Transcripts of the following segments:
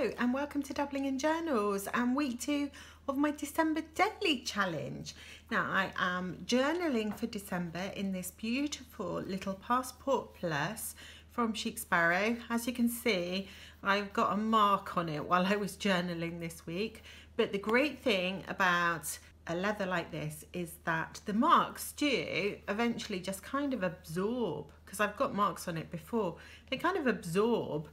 And welcome to Dabbling in Journals and week two of my December daily challenge. Now I am journaling for December in this beautiful little Passport Plus from Chic Sparrow. As you can see, I've got a mark on it while I was journaling this week. But the great thing about a leather like this is that the marks do eventually just kind of absorb because I've got marks on it before. They kind of absorb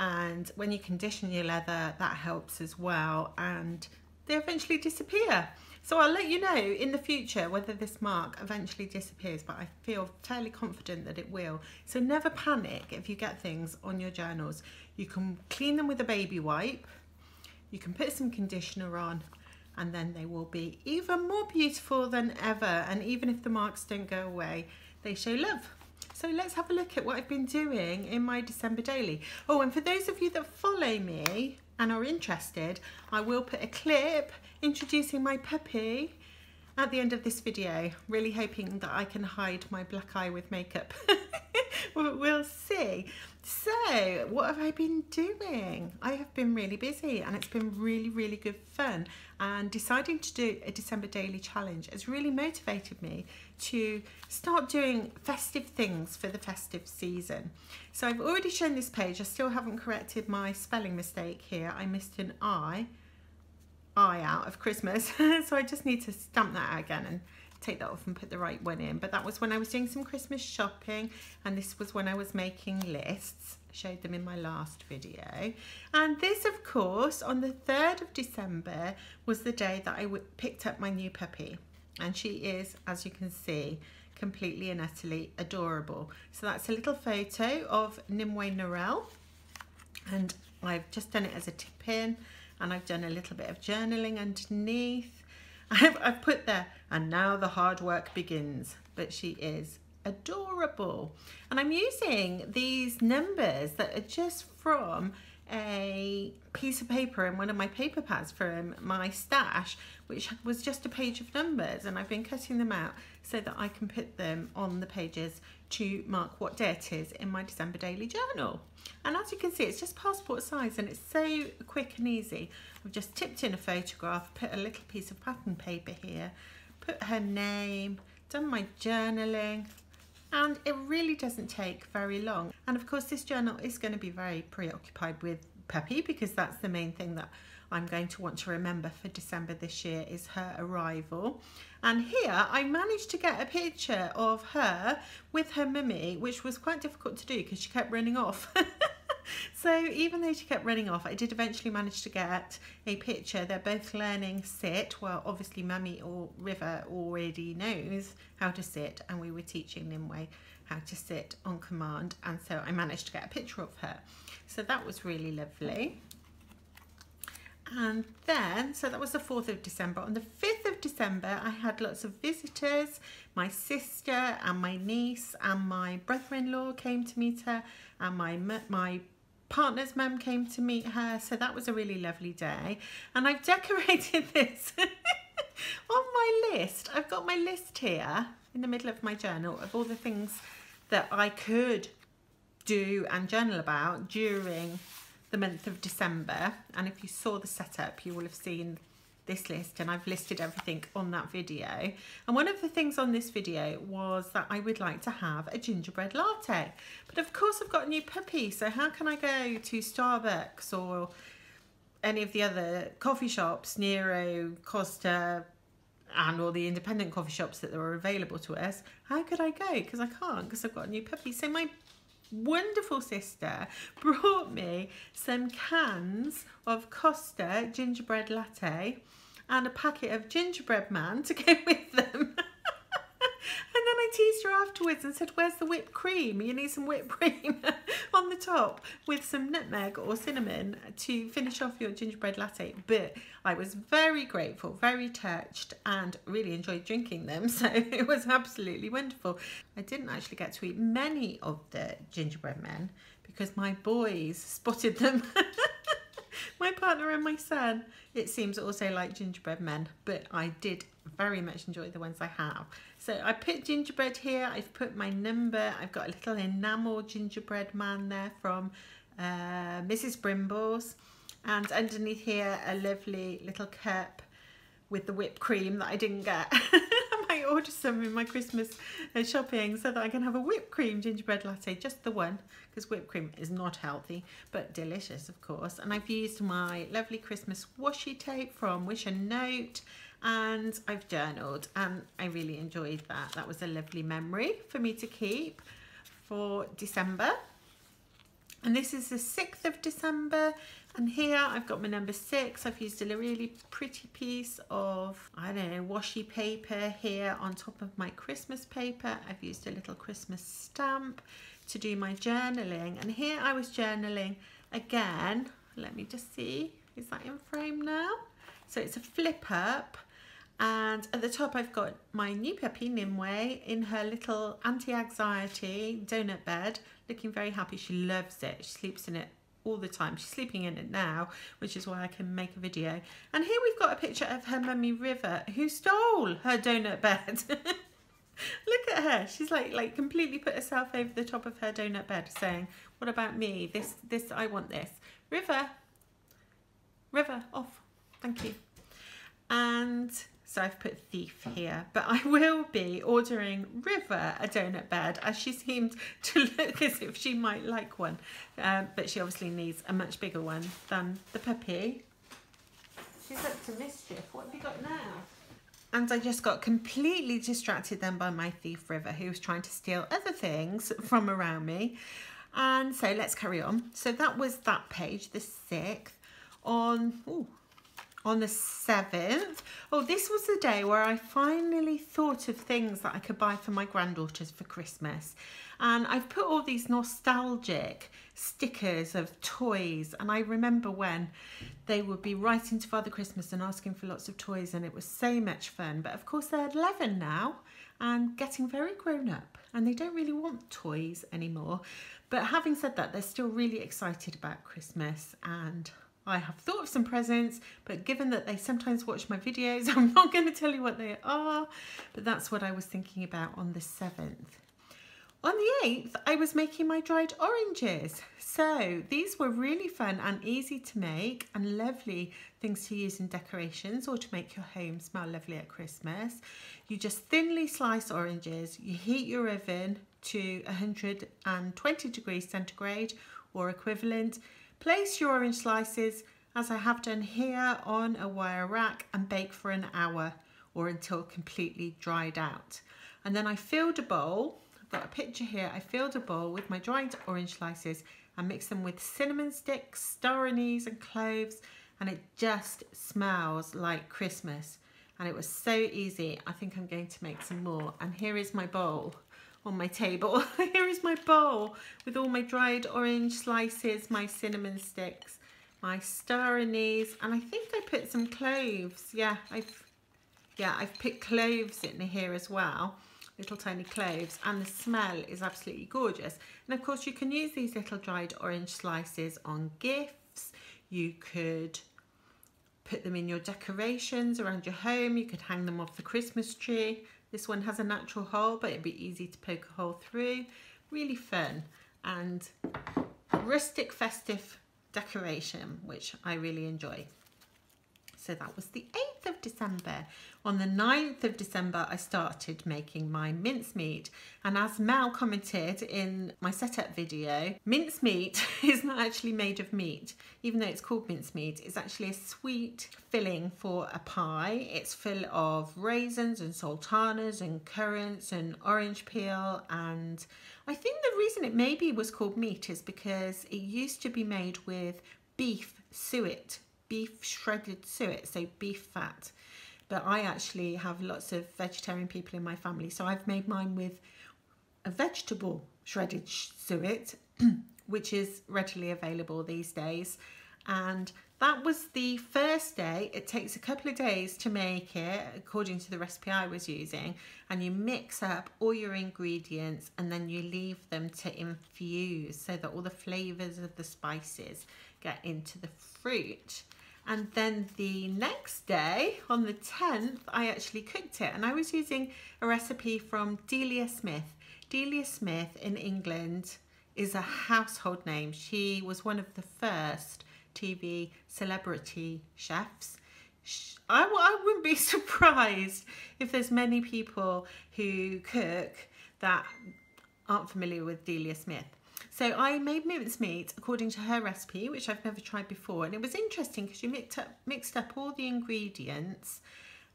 and when you condition your leather that helps as well and they eventually disappear. So I'll let you know in the future whether this mark eventually disappears but I feel fairly confident that it will. So never panic if you get things on your journals. You can clean them with a baby wipe. You can put some conditioner on and then they will be even more beautiful than ever. And even if the marks don't go away they show love so let's have a look at what I've been doing in my December daily. Oh, and for those of you that follow me and are interested, I will put a clip introducing my puppy at the end of this video, really hoping that I can hide my black eye with makeup. we'll see. So, what have I been doing? I have been really busy and it's been really, really good fun. And deciding to do a December daily challenge has really motivated me to start doing festive things for the festive season. So, I've already shown this page. I still haven't corrected my spelling mistake here. I missed an I, I out of Christmas. so, I just need to stamp that out again and take that off and put the right one in. But that was when I was doing some Christmas shopping and this was when I was making lists. I showed them in my last video. And this, of course, on the 3rd of December was the day that I picked up my new puppy. And she is, as you can see, completely and utterly adorable. So that's a little photo of Nimue Norel. And I've just done it as a tip in and I've done a little bit of journaling underneath I've, I've put there, and now the hard work begins. But she is adorable. And I'm using these numbers that are just from a piece of paper in one of my paper pads from my stash which was just a page of numbers and I've been cutting them out so that I can put them on the pages to mark what day it is in my December daily journal. And as you can see it's just passport size and it's so quick and easy. I've just tipped in a photograph put a little piece of pattern paper here put her name done my journaling and it really doesn't take very long. And of course this journal is going to be very preoccupied with Peppy because that's the main thing that I'm going to want to remember for December this year is her arrival and here I managed to get a picture of her with her mummy which was quite difficult to do because she kept running off so even though she kept running off, I did eventually manage to get a picture. They're both learning sit. Well, obviously Mummy or River already knows how to sit and we were teaching Nimue how to sit on command. And so I managed to get a picture of her. So that was really lovely. And then, so that was the 4th of December. On the 5th December, I had lots of visitors. My sister and my niece and my brother-in-law came to meet her and my, my partner's mum came to meet her. So that was a really lovely day. And I've decorated this on my list. I've got my list here in the middle of my journal of all the things that I could do and journal about during the month of December. And if you saw the setup, you will have seen this list and I've listed everything on that video. And one of the things on this video was that I would like to have a gingerbread latte. But of course I've got a new puppy, so how can I go to Starbucks or any of the other coffee shops, Nero, Costa, and all the independent coffee shops that are available to us, how could I go? Because I can't, because I've got a new puppy. So my wonderful sister brought me some cans of Costa gingerbread latte and a packet of gingerbread man to go with them. And then I teased her afterwards and said, where's the whipped cream? You need some whipped cream on the top with some nutmeg or cinnamon to finish off your gingerbread latte. But I was very grateful, very touched and really enjoyed drinking them. So it was absolutely wonderful. I didn't actually get to eat many of the gingerbread men because my boys spotted them. My partner and my son, it seems also like gingerbread men, but I did very much enjoy the ones I have. So I put gingerbread here, I've put my number, I've got a little enamel gingerbread man there from uh, Mrs. Brimble's. And underneath here, a lovely little cup with the whipped cream that I didn't get. I order some in my Christmas uh, shopping so that I can have a whipped cream gingerbread latte, just the one, because whipped cream is not healthy, but delicious, of course. And I've used my lovely Christmas washi tape from Wish and Note, and I've journaled, and I really enjoyed that. That was a lovely memory for me to keep for December. And this is the 6th of December and here I've got my number six. I've used a really pretty piece of, I don't know, washi paper here on top of my Christmas paper. I've used a little Christmas stamp to do my journaling. And here I was journaling again. Let me just see, is that in frame now? So it's a flip up and at the top I've got my new puppy Nimue in her little anti-anxiety donut bed looking very happy she loves it she sleeps in it all the time. She's sleeping in it now, which is why I can make a video. And here we've got a picture of her mummy River, who stole her donut bed. Look at her. She's like like completely put herself over the top of her donut bed, saying, "What about me? This this I want this." River, River, off. Thank you. And so I've put thief here, but I will be ordering River a donut bed as she seemed to look as if she might like one. Um, but she obviously needs a much bigger one than the puppy. She's up to mischief. What have you got now? And I just got completely distracted then by my thief River who was trying to steal other things from around me. And so let's carry on. So that was that page, the sixth. On, ooh, on the 7th. Oh, this was the day where I finally thought of things that I could buy for my granddaughters for Christmas. And I've put all these nostalgic stickers of toys. And I remember when they would be writing to Father Christmas and asking for lots of toys, and it was so much fun. But of course, they're 11 now and getting very grown up, and they don't really want toys anymore. But having said that, they're still really excited about Christmas and I have thought of some presents, but given that they sometimes watch my videos, I'm not going to tell you what they are, but that's what I was thinking about on the 7th. On the 8th, I was making my dried oranges. So these were really fun and easy to make and lovely things to use in decorations or to make your home smell lovely at Christmas. You just thinly slice oranges, you heat your oven to 120 degrees centigrade or equivalent, Place your orange slices, as I have done here, on a wire rack and bake for an hour or until completely dried out. And then I filled a bowl, I've got a picture here, I filled a bowl with my dried orange slices and mixed them with cinnamon sticks, star anise and cloves and it just smells like Christmas. And it was so easy. I think I'm going to make some more. And here is my bowl on my table. Here is my bowl with all my dried orange slices, my cinnamon sticks, my star anise, and I think I put some cloves. Yeah, I've yeah, I've put cloves in here as well, little tiny cloves, and the smell is absolutely gorgeous. And of course, you can use these little dried orange slices on gifts. You could put them in your decorations around your home. You could hang them off the Christmas tree. This one has a natural hole, but it'd be easy to poke a hole through. Really fun and rustic festive decoration, which I really enjoy. So that was the 8th of December. On the 9th of December, I started making my mincemeat. And as Mel commented in my setup video, mincemeat is not actually made of meat. Even though it's called mincemeat, it's actually a sweet filling for a pie. It's full of raisins and sultanas and currants and orange peel. And I think the reason it maybe was called meat is because it used to be made with beef suet beef shredded suet, so beef fat. But I actually have lots of vegetarian people in my family, so I've made mine with a vegetable shredded suet, which is readily available these days. And that was the first day. It takes a couple of days to make it, according to the recipe I was using. And you mix up all your ingredients and then you leave them to infuse so that all the flavours of the spices get into the fruit. And then the next day, on the 10th, I actually cooked it. And I was using a recipe from Delia Smith. Delia Smith in England is a household name. She was one of the first TV celebrity chefs. I, I wouldn't be surprised if there's many people who cook that aren't familiar with Delia Smith. So I made mincemeat according to her recipe, which I've never tried before. And it was interesting because you mixed up, mixed up all the ingredients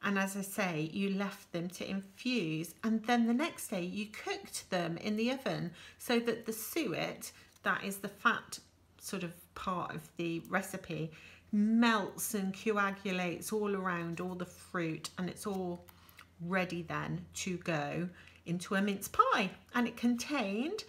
and as I say, you left them to infuse and then the next day you cooked them in the oven so that the suet, that is the fat sort of part of the recipe, melts and coagulates all around all the fruit and it's all ready then to go into a mince pie and it contained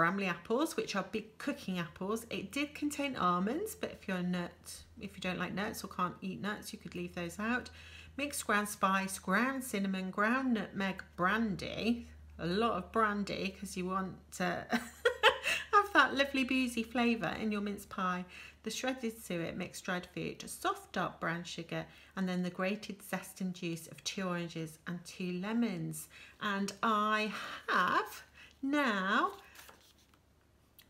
Bramley apples, which are big cooking apples. It did contain almonds, but if you're a nut, if you don't like nuts or can't eat nuts, you could leave those out mixed ground spice, ground cinnamon, ground nutmeg, brandy, a lot of brandy because you want to have that lovely boozy flavour in your mince pie, the shredded suet, mixed dried fruit, soft dark brown sugar, and then the grated zest and juice of two oranges and two lemons. And I have now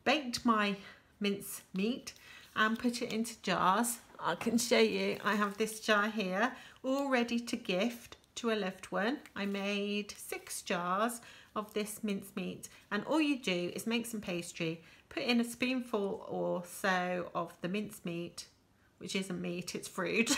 baked my mince meat and put it into jars. I can show you, I have this jar here all ready to gift to a loved one. I made six jars of this mincemeat and all you do is make some pastry, put in a spoonful or so of the mincemeat, which isn't meat, it's fruit,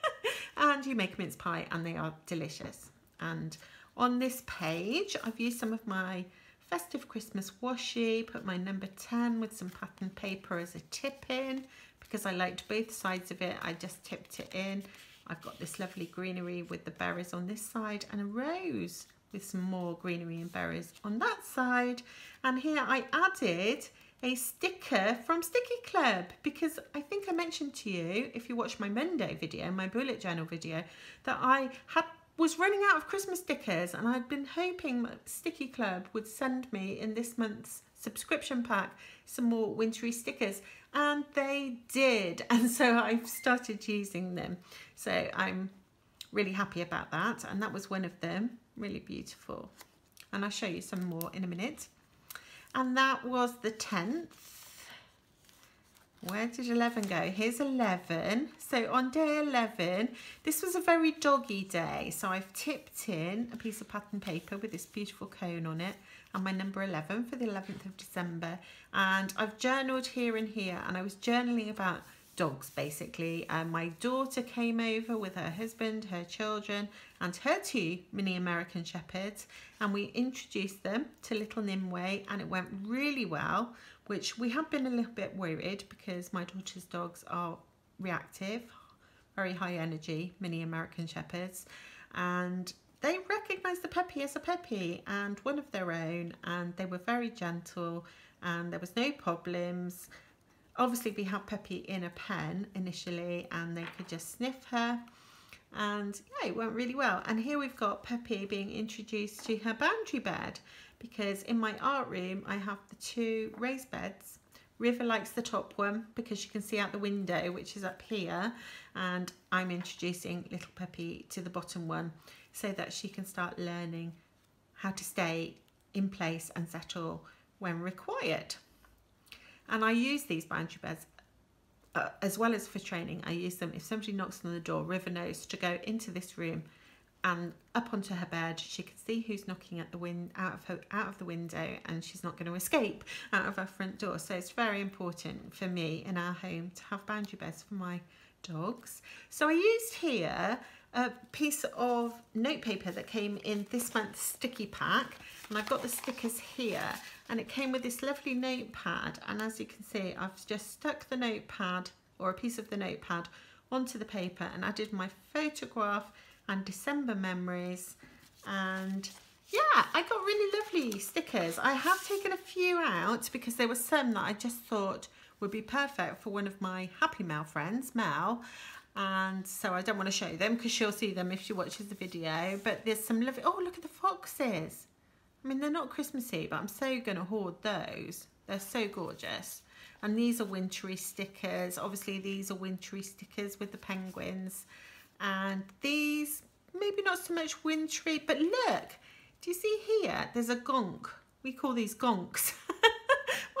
and you make a mince pie and they are delicious. And on this page, I've used some of my festive Christmas washi, put my number 10 with some pattern paper as a tip in because I liked both sides of it. I just tipped it in I've got this lovely greenery with the berries on this side and a rose with some more greenery and berries on that side. And here I added a sticker from Sticky Club because I think I mentioned to you, if you watched my Monday video, my bullet journal video, that I had was running out of Christmas stickers and I'd been hoping Sticky Club would send me in this month's subscription pack some more wintry stickers and they did and so I've started using them. So I'm really happy about that and that was one of them. Really beautiful. And I'll show you some more in a minute. And that was the 10th where did 11 go? Here's 11. So on day 11, this was a very doggy day. So I've tipped in a piece of pattern paper with this beautiful cone on it and my number 11 for the 11th of December. And I've journaled here and here and I was journaling about dogs basically. And my daughter came over with her husband, her children and her two mini American Shepherds and we introduced them to little Nimue and it went really well which we have been a little bit worried because my daughter's dogs are reactive, very high energy, mini American Shepherds, and they recognised the puppy as a puppy and one of their own, and they were very gentle, and there was no problems. Obviously, we had Puppy in a pen initially, and they could just sniff her, and yeah, it went really well. And here we've got Puppy being introduced to her boundary bed because in my art room I have the two raised beds. River likes the top one because you can see out the window which is up here and I'm introducing little Puppy to the bottom one so that she can start learning how to stay in place and settle when required. And I use these boundary beds uh, as well as for training. I use them if somebody knocks on the door, River knows to go into this room and up onto her bed she can see who's knocking at the wind out of her out of the window and she's not going to escape out of her front door. So it's very important for me in our home to have boundary beds for my dogs. So I used here a piece of notepaper that came in this month's sticky pack and I've got the stickers here. And it came with this lovely notepad and as you can see I've just stuck the notepad or a piece of the notepad onto the paper and added my photograph and December memories. And yeah I got really lovely stickers. I have taken a few out because there were some that I just thought would be perfect for one of my happy Mel friends Mel. And so I don't want to show them because she'll see them if she watches the video. But there's some lovely oh look at the foxes. I mean they're not Christmassy but I'm so gonna hoard those. They're so gorgeous. And these are wintry stickers. Obviously these are wintry stickers with the penguins and these maybe not so much wintry but look do you see here there's a gonk we call these gonks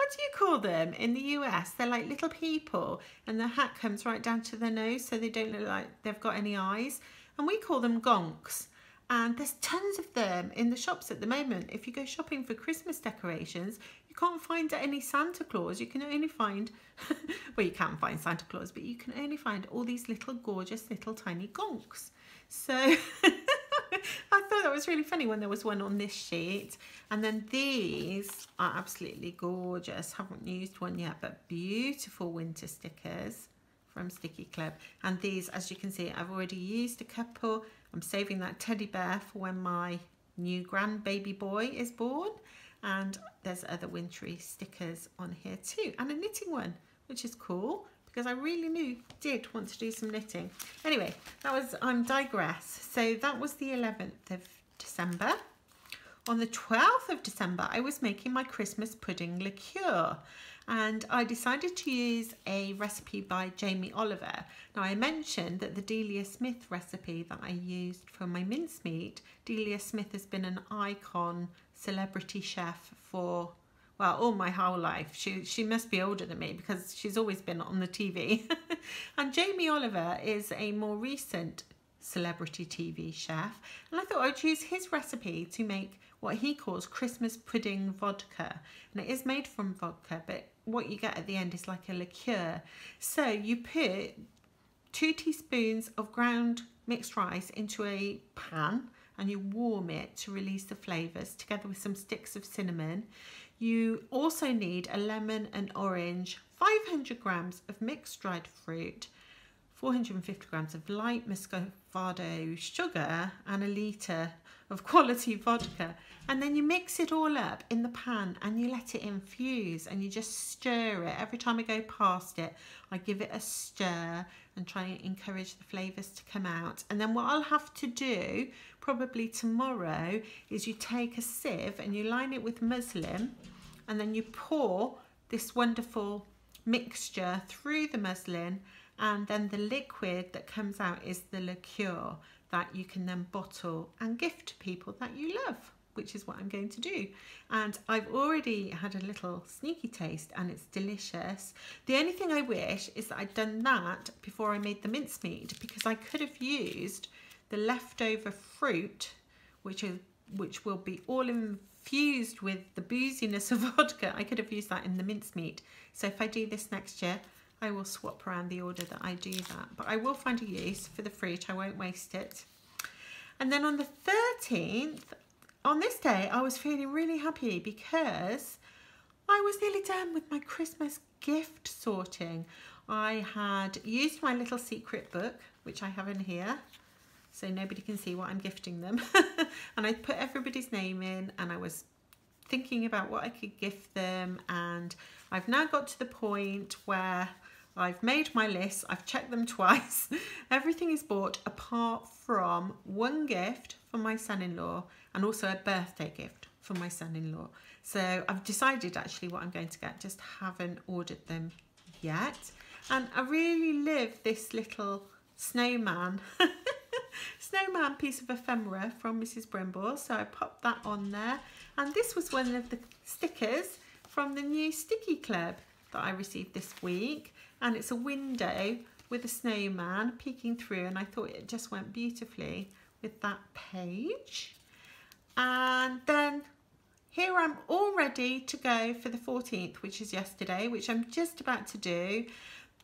what do you call them in the US? They're like little people and the hat comes right down to their nose so they don't look like they've got any eyes. And we call them gonks. And there's tons of them in the shops at the moment. If you go shopping for Christmas decorations, can't find any Santa Claus. You can only find, well, you can find Santa Claus, but you can only find all these little gorgeous little tiny gonks. So I thought that was really funny when there was one on this sheet. And then these are absolutely gorgeous. Haven't used one yet, but beautiful winter stickers from Sticky Club. And these, as you can see, I've already used a couple. I'm saving that teddy bear for when my new grandbaby boy is born. And there's other wintry stickers on here too. And a knitting one, which is cool because I really knew did want to do some knitting. Anyway, that was, I'm digress. So that was the 11th of December. On the 12th of December, I was making my Christmas pudding liqueur and I decided to use a recipe by Jamie Oliver. Now I mentioned that the Delia Smith recipe that I used for my mincemeat, Delia Smith has been an icon celebrity chef for well, all my whole life. She she must be older than me because she's always been on the TV. and Jamie Oliver is a more recent celebrity TV chef, and I thought I'd use his recipe to make what he calls Christmas pudding vodka. And it is made from vodka, but what you get at the end is like a liqueur. So you put two teaspoons of ground mixed spice into a pan and you warm it to release the flavours together with some sticks of cinnamon. You also need a lemon and orange, 500 grams of mixed dried fruit, 450 grams of light muscovado sugar and a litre of quality vodka and then you mix it all up in the pan and you let it infuse and you just stir it. Every time I go past it I give it a stir and try and encourage the flavours to come out. And then what I'll have to do probably tomorrow is you take a sieve and you line it with muslin and then you pour this wonderful mixture through the muslin and then the liquid that comes out is the liqueur that you can then bottle and gift to people that you love which is what I'm going to do. And I've already had a little sneaky taste and it's delicious. The only thing I wish is that I'd done that before I made the mincemeat because I could have used the leftover fruit which is which will be all infused with the booziness of vodka. I could have used that in the mincemeat so if I do this next year I will swap around the order that I do that. But I will find a use for the fruit. I won't waste it. And then on the 13th, on this day, I was feeling really happy because I was nearly done with my Christmas gift sorting. I had used my little secret book, which I have in here, so nobody can see what I'm gifting them. and I put everybody's name in and I was thinking about what I could gift them and I've now got to the point where I've made my list, I've checked them twice. Everything is bought apart from one gift for my son-in-law and also a birthday gift for my son-in-law. So I've decided actually what I'm going to get, just haven't ordered them yet. And I really love this little snowman, snowman piece of ephemera from Mrs. Brimble. So I popped that on there. And this was one of the stickers from the new Sticky Club that I received this week and it's a window with a snowman peeking through and I thought it just went beautifully with that page. And then here I'm all ready to go for the 14th which is yesterday which I'm just about to do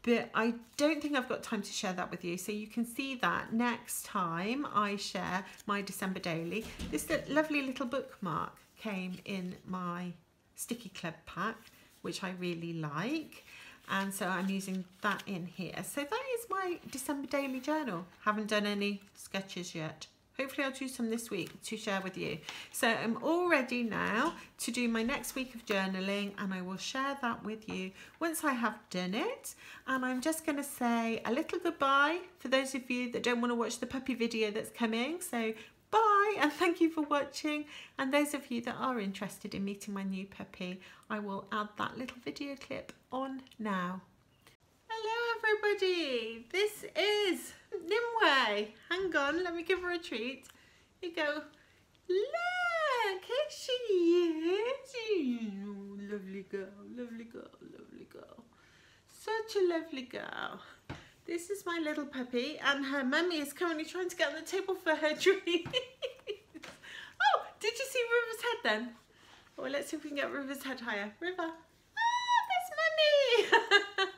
but I don't think I've got time to share that with you. So you can see that next time I share my December daily this lovely little bookmark came in my sticky club pack which I really like and so I'm using that in here. So that is my December daily journal. Haven't done any sketches yet. Hopefully I'll do some this week to share with you. So I'm all ready now to do my next week of journaling and I will share that with you once I have done it. And I'm just going to say a little goodbye for those of you that don't want to watch the puppy video that's coming. So Bye and thank you for watching. And those of you that are interested in meeting my new puppy, I will add that little video clip on now. Hello everybody, this is Nimue. Hang on, let me give her a treat. You go, look, here she is. lovely girl, lovely girl, lovely girl. Such a lovely girl. This is my little puppy and her mummy is currently trying to get on the table for her treat. oh, did you see River's head then? Well, let's see if we can get River's head higher. River. Oh, there's mummy.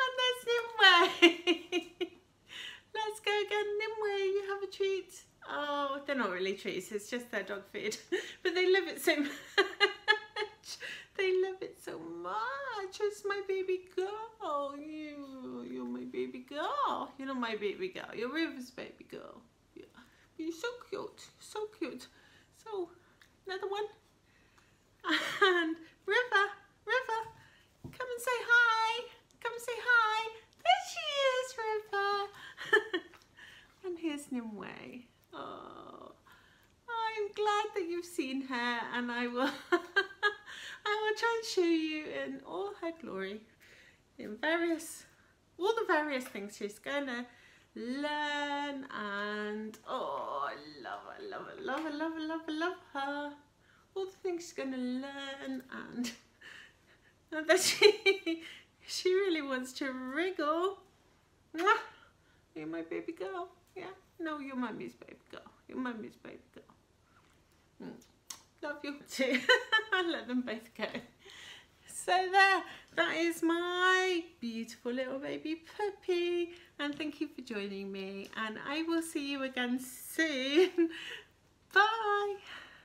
and there's Nimue. let's go again. Nimue, you have a treat. Oh, they're not really treats, it's just their dog food. but they love it so much. they love it so much. It's my baby girl. You, girl. You're not my baby girl. You're River's baby girl. Yeah. You're so cute. So cute. So, another one. And River, River, come and say hi. Come and say hi. There she is, River. and here's Nimue. Oh, I'm glad that you've seen her and I will I will try and show you in all her glory in various all the various things she's gonna learn and oh I love her, love her, love her, love her, love her, love her. All the things she's gonna learn and, and that she she really wants to wriggle. Mwah! You're my baby girl, yeah. No, you're mummy's baby girl. You're mummy's baby girl. Mm. Love you too. I let them both go. So there, that is my beautiful little baby puppy. And thank you for joining me. And I will see you again soon. Bye.